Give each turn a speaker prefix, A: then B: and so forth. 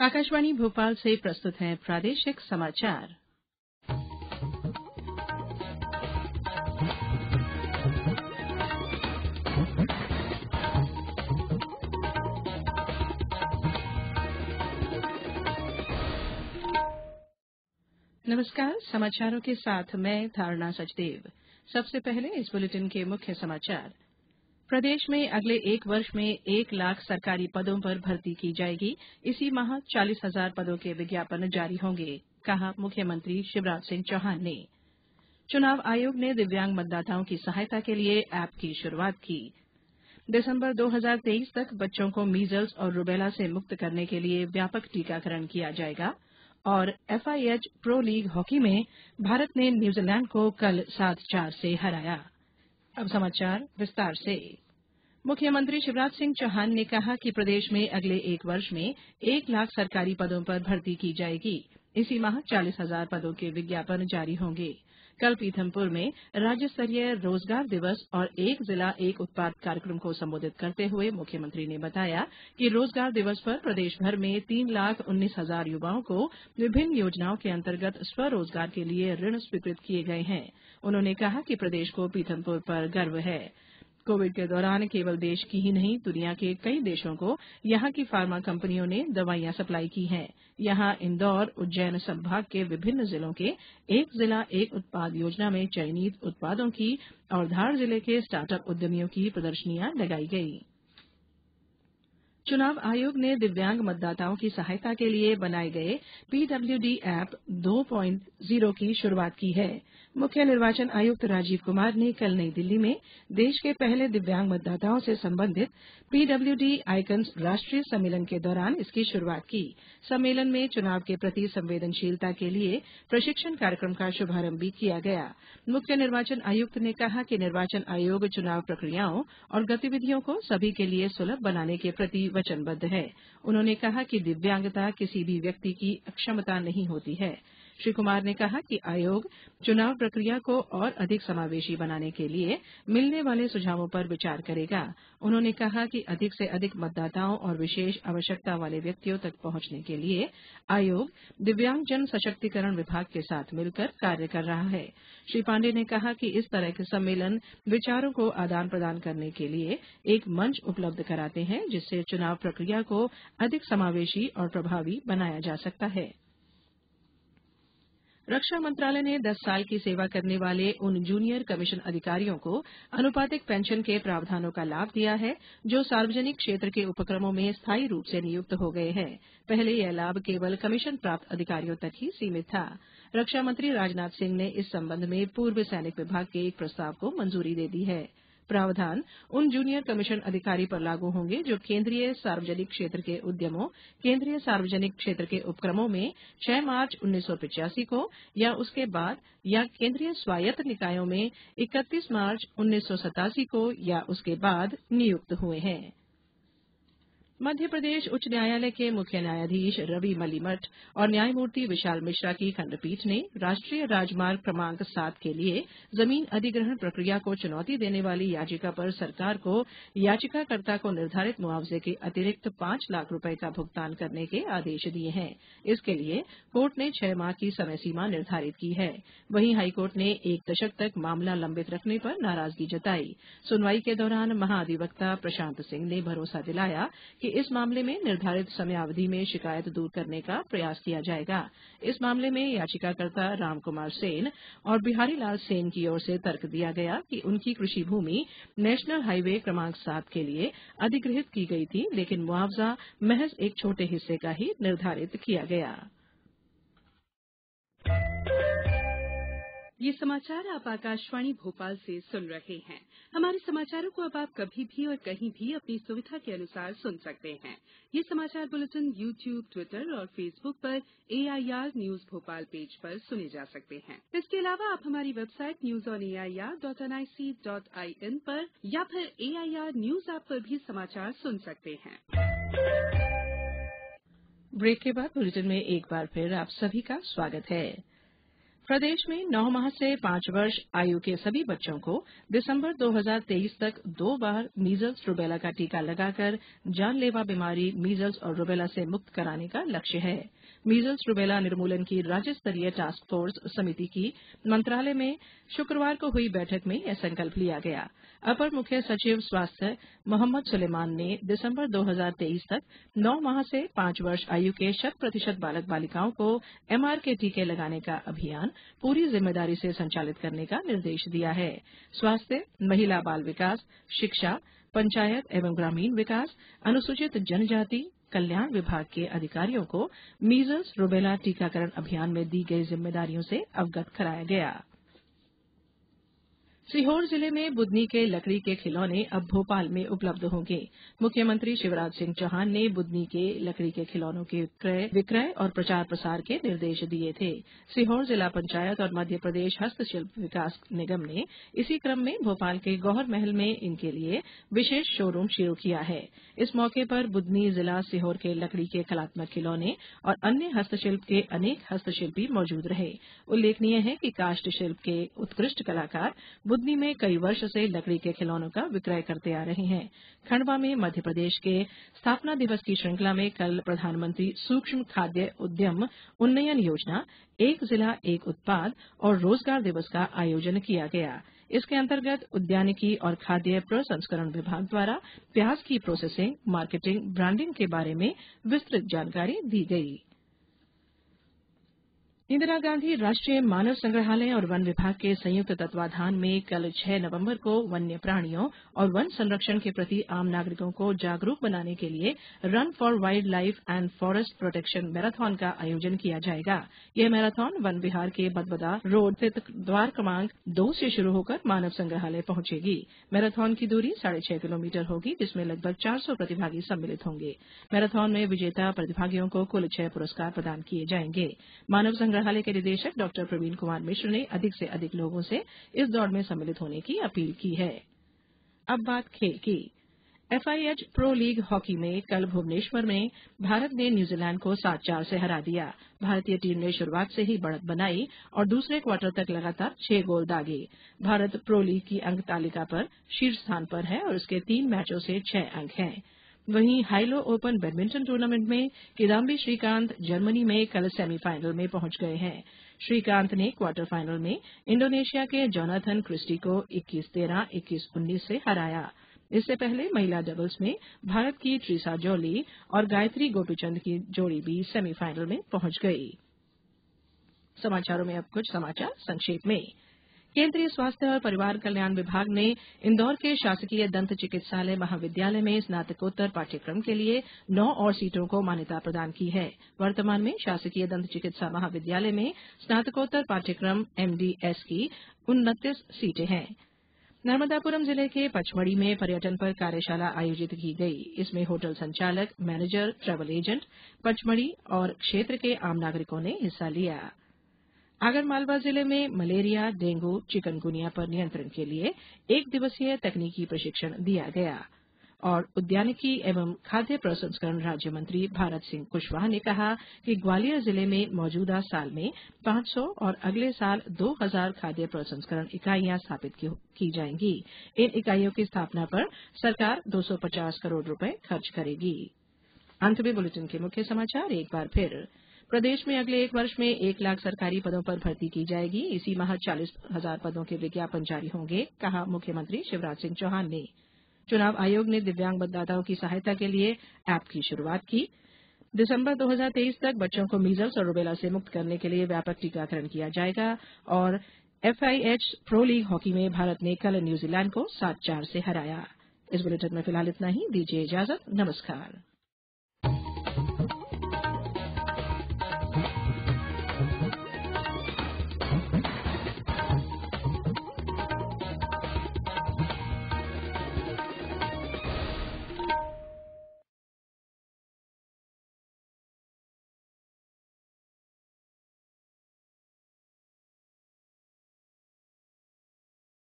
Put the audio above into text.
A: आकाशवाणी भोपाल से प्रस्तुत हैं प्रादेशिक समाचार। नमस्कार, समाचारों के साथ मैं धारणा सचदेव। सबसे पहले इस बुलेटिन के मुख्य समाचार। प्रदेश में अगले एक वर्ष में एक लाख सरकारी पदों पर भर्ती की जाएगी। इसी माह चालीस हज़ार पदों के विज्ञापन जारी होंगे, कहा मुख्यमंत्री शिवराज सिंह चौहान ने। चुनाव आयोग ने दिव्यांग मतदाताओं की सहायता के लिए ऐप की शुरुआत की। दिसंबर 2023 तक बच्चों को मीजल्स और रूबेला से मुक्त करने के लिए व्यापक टीकाकरण किया जाएगा और एफआईएच प्रो लीग हॉकी में भारत ने न्यूजीलैंड को कल सात चार से हराया। अब समाचार विस्तार से। मुख्यमंत्री शिवराज सिंह चौहान ने कहा कि प्रदेश में अगले एक वर्ष में एक लाख सरकारी पदों पर भर्ती की जाएगी। इसी माह चालीस हज़ार पदों के विज्ञापन जारी होंगे। कल पीथमपुर में राज्य स्तरीय रोज़गार दिवस और एक जिला, एक उत्पाद कार्यक्रम को संबोधित करते हुए मुख्यमंत्री ने बताया कि रोज़गार दिवस पर प्रदेशभर में तीन लाख उन्नीस हज़ार युवाओं को विभिन्न योजनाओं के अंतर्गत स्वरोजगार के लिए ऋण स्वीकृत किए गए हैं। उन्होंने कहा कि प्रदेश को पीथमपुर पर गर्व है। कोविड के दौरान केवल देश की ही नहीं, दुनिया के कई देशों को यहाँ की फार्मा कंपनियों ने दवाइयाँ सप्लाई की हैं। यहाँ इंदौर, उज्जैन संभाग के विभिन्न जिलों के एक जिला, एक उत्पाद योजना में चयनित उत्पादों की और धार ज़िले के स्टार्टअप उद्यमियों की प्रदर्शनियाँ लगाई गईं। चुनाव आयोग ने दिव्यांग मतदाताओं की सहायता के लिए बनाए गए पीडब्ल्यूडी ऐप 2.0 की शुरुआत की है। मुख्य निर्वाचन आयुक्त राजीव कुमार ने कल नई दिल्ली में देश के पहले दिव्यांग मतदाताओं से संबंधित पीडब्ल्यूडी आइकन्स राष्ट्रीय सम्मेलन के दौरान इसकी शुरुआत की। सम्मेलन में चुनाव के प्रति संवेदनशीलता के लिए प्रशिक्षण कार्यक्रम का शुभारंभ भी किया गया। मुख्य निर्वाचन आयुक्त ने कहा कि निर्वाचन आयोग चुनाव प्रक्रियाओं और गतिविधियों को सभी के लिए सुलभ बनाने के प्रति वचनबद्ध है। उन्होंने कहा कि दिव्यांगता किसी भी व्यक्ति की अक्षमता नहीं होती है। श्री कुमार ने कहा कि आयोग चुनाव प्रक्रिया को और अधिक समावेशी बनाने के लिए मिलने वाले सुझावों पर विचार करेगा। उन्होंने कहा कि अधिक से अधिक मतदाताओं और विशेष आवश्यकता वाले व्यक्तियों तक पहुँचने के लिए आयोग दिव्यांगजन सशक्तिकरण विभाग के साथ मिलकर कार्य कर रहा है। श्री पांडे ने कहा कि इस तरह के सम्मेलन विचारों को आदान प्रदान करने के लिए एक मंच उपलब्ध कराते हैं, जिससे चुनाव प्रक्रिया को अधिक समावेशी और प्रभावी बनाया जा सकता है। रक्षा मंत्रालय ने 10 साल की सेवा करने वाले उन जूनियर कमीशन अधिकारियों को अनुपातिक पेंशन के प्रावधानों का लाभ दिया है, जो सार्वजनिक क्षेत्र के उपक्रमों में स्थायी रूप से नियुक्त हो गए हैं। पहले यह लाभ केवल कमीशन प्राप्त अधिकारियों तक ही सीमित था। रक्षा मंत्री राजनाथ सिंह ने इस संबंध में पूर्व सैनिक विभाग के एक प्रस्ताव को मंजूरी दे दी है। प्रावधान उन जूनियर कमीशन अधिकारी पर लागू होंगे जो केंद्रीय सार्वजनिक क्षेत्र के उद्यमों केंद्रीय सार्वजनिक क्षेत्र के उपक्रमों में 6 मार्च उन्नीस को या उसके बाद या केंद्रीय स्वायत्त निकायों में 31 मार्च उन्नीस सौ सतासी को या उसके बाद नियुक्त हुए हैं। मध्य प्रदेश उच्च न्यायालय के मुख्य न्यायाधीश रवि मलिमठ और न्यायमूर्ति विशाल मिश्रा की खंडपीठ ने राष्ट्रीय राजमार्ग क्रमांक सात के लिए ज़मीन अधिग्रहण प्रक्रिया को चुनौती देने वाली याचिका पर सरकार को याचिकाकर्ता को निर्धारित मुआवजे के अतिरिक्त पाँच लाख रुपये का भुगतान करने के आदेश दिए हैं। इसके लिए कोर्ट ने छह माह की समय सीमा निर्धारित की है। वहीं हाईकोर्ट ने एक दशक तक मामला लंबित रखने पर नाराज़गी जताई। सुनवाई के दौरान महाधिवक्ता प्रशांत सिंह ने भरोसा दिलाया कि कि इस मामले में निर्धारित समयावधि में शिकायत दूर करने का प्रयास किया जाएगा। इस मामले में याचिकाकर्ता रामकुमार सेन और बिहारी लाल सेन की ओर से तर्क दिया गया कि उनकी कृषि भूमि नेशनल हाईवे क्रमांक सात के लिए अधिग्रहित की गई थी, लेकिन मुआवजा महज एक छोटे हिस्से का ही निर्धारित किया गया।
B: ये आकाशवाणी भोपाल से सुन रहे हैं। हमारे समाचारों को अब आप कभी भी और कहीं भी अपनी सुविधा के अनुसार सुन सकते हैं। ये समाचार बुलेटिन यू ट्यूब ट्विटर और फेसबुक पर एआईआर न्यूज़ भोपाल पेज पर सुने जा सकते हैं। इसके अलावा आप हमारी website news on AIR dot NIC dot in पर या फिर एआईआर न्यूज़ ऐप पर भी समाचार सुन सकते हैं।
A: ब्रेक के बाद बुलेटिन में एक बार फिर आप सभी का स्वागत है। प्रदेश में नौ माह से पाँच वर्ष आयु के सभी बच्चों को दिसंबर 2023 तक दो बार मीजल्स रूबेला का टीका लगाकर जानलेवा बीमारी मीजल्स और रूबेला से मुक्त कराने का लक्ष्य है। मीजल्स रूबेला निर्मूलन की राज्य स्तरीय टास्क फोर्स समिति की मंत्रालय में शुक्रवार को हुई बैठक में यह संकल्प लिया गया। अपर मुख्य सचिव स्वास्थ्य मोहम्मद सुलेमान ने दिसंबर 2023 तक नौ माह से पाँच वर्ष आयु के शत प्रतिशत बालक बालिकाओं को एमआर के टीके लगाने का अभियान पूरी ज़िम्मेदारी से संचालित करने का निर्देश दिया है। स्वास्थ्य, महिला बाल विकास, शिक्षा, पंचायत एवं ग्रामीण विकास, अनुसूचित जनजाति कल्याण विभाग के अधिकारियों को मीजल्स रूबेला टीकाकरण अभियान में दी गई जिम्मेदारियों से अवगत कराया गया। सीहोर ज़िले में बुदनी के लकड़ी के खिलौने अब भोपाल में उपलब्ध होंगे। मुख्यमंत्री शिवराज सिंह चौहान ने बुदनी के लकड़ी के खिलौनों के क्रय, विक्रय और प्रचार प्रसार के निर्देश दिए थे। सीहोर जिला पंचायत और मध्य प्रदेश हस्तशिल्प विकास निगम ने इसी क्रम में भोपाल के गौहर महल में इनके लिए विशेष शोरूम शुरू किया है। इस मौके पर बुदनी जिला सीहोर के लकड़ी के कलात्मक खिलौने और अन्य हस्तशिल्प के अनेक हस्तशिल्पी मौजूद रहे। उल्लेखनीय है कि काष्ठ शिल्प के उत्कृष्ट कलाकार बुदनी में कई वर्ष से लकड़ी के खिलौनों का विक्रय करते आ रहे हैं। खंडवा में मध्य प्रदेश के स्थापना दिवस की श्रृंखला में कल प्रधानमंत्री सूक्ष्म खाद्य उद्यम उन्नयन योजना, एक जिला, एक उत्पाद और रोज़गार दिवस का आयोजन किया गया। इसके अंतर्गत उद्यानिकी और खाद्य प्रसंस्करण विभाग द्वारा प्याज की प्रोसेसिंग, मार्केटिंग, ब्रांडिंग के बारे में विस्तृत जानकारी दी गई। इंदिरा गांधी राष्ट्रीय मानव संग्रहालय और वन विभाग के संयुक्त तत्वाधान में कल 6 नवंबर को वन्य प्राणियों और वन संरक्षण के प्रति आम नागरिकों को जागरूक बनाने के लिए run for wildlife and forest protection marathon का आयोजन किया जाएगा। यह मैराथन वन विहार के बदबदा रोड स्थित द्वार क्रमांक दो से शुरू होकर मानव संग्रहालय पहुंचेगी। मैराथन की दूरी साढ़े छह किलोमीटर होगी, जिसमें लगभग चार सौ प्रतिभागी सम्मिलित होंगे। मैराथन में विजेता प्रतिभागियों को कुल छह पुरस्कार प्रदान किए जाएँगे। मानव संग्रहालय के निदेशक डॉक्टर प्रवीण कुमार मिश्र ने अधिक से अधिक लोगों से इस दौड़ में सम्मिलित होने की अपील की है। अब बात खेल की। एफआईएच प्रो लीग हॉकी में कल भुवनेश्वर में भारत ने न्यूजीलैंड को सात चार से हरा दिया। भारतीय टीम ने शुरुआत से ही बढ़त बनाई और दूसरे क्वार्टर तक लगातार छह गोल दागे। भारत प्रो लीग की अंक तालिका पर शीर्ष स्थान पर है और उसके तीन मैचों से छह अंक हैं। वहीं हाइलो ओपन बैडमिंटन टूर्नामेंट में किदाम्बी श्रीकांत जर्मनी में कल सेमीफाइनल में पहुँच गए हैं। श्रीकांत ने क्वार्टर फाइनल में इंडोनेशिया के जोनाथन क्रिस्टी को इक्कीस तेरह, इक्कीस उन्नीस से हराया। इससे पहले महिला डबल्स में भारत की ट्रीसा जॉली और गायत्री गोपीचंद की जोड़ी भी सेमीफाइनल में पहुँच गई। केंद्रीय स्वास्थ्य और परिवार कल्याण विभाग ने इंदौर के शासकीय दंत चिकित्सालय महाविद्यालय में स्नातकोत्तर पाठ्यक्रम के लिए नौ और सीटों को मान्यता प्रदान की है। वर्तमान में शासकीय दंत चिकित्सा महाविद्यालय में स्नातकोत्तर पाठ्यक्रम एमडीएस की उनतीस सीटें हैं। नर्मदापुरम ज़िले के पचमढ़ी में पर्यटन पर कार्यशाला आयोजित की गई। इसमें होटल संचालक, मैनेजर, ट्रेवल एजेंट, पचमढ़ी और क्षेत्र के आम नागरिकों ने हिस्सा लिया। आगरमालवा ज़िले में मलेरिया, डेंगू, चिकनगुनिया पर नियंत्रण के लिए एक दिवसीय तकनीकी प्रशिक्षण दिया गया। और उद्यानिकी एवं खाद्य प्रसंस्करण राज्य मंत्री भारत सिंह कुशवाह ने कहा कि ग्वालियर ज़िले में मौजूदा साल में 500 और अगले साल 2000 खाद्य प्रसंस्करण इकाइयाँ स्थापित की जाएँगी। इन इकाइयों की स्थापना पर सरकार 250 करोड़ रुपए खर्च करेगी। प्रदेश में अगले एक वर्ष में एक लाख सरकारी पदों पर भर्ती की जाएगी। इसी माह चालीस हज़ार पदों के विज्ञापन जारी होंगे, कहा मुख्यमंत्री शिवराज सिंह चौहान ने। चुनाव आयोग ने दिव्यांग मतदाताओं की सहायता के लिए ऐप की शुरुआत की। दिसंबर 2023 तक बच्चों को मीजल्स और रूबेला से मुक्त करने के लिए व्यापक टीकाकरण किया जाएगा और एफआईएच प्रो लीग हॉकी में भारत ने कल न्यूजीलैंड को सात चार से हराया। इस बुलेटिन में फ़िलहाल इतना ही। दीजिए इजाज़त। नमस्कार।